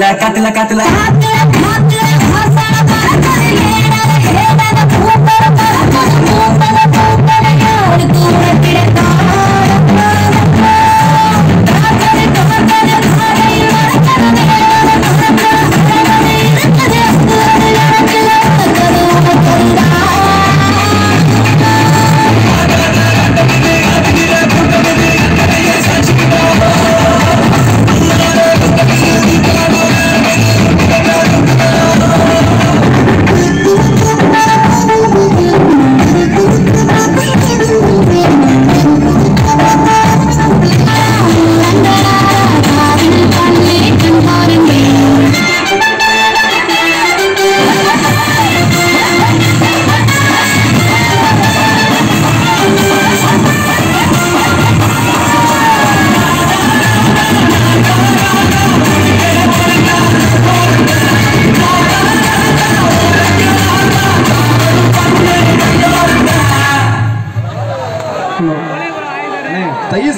काटला काटला ребята, из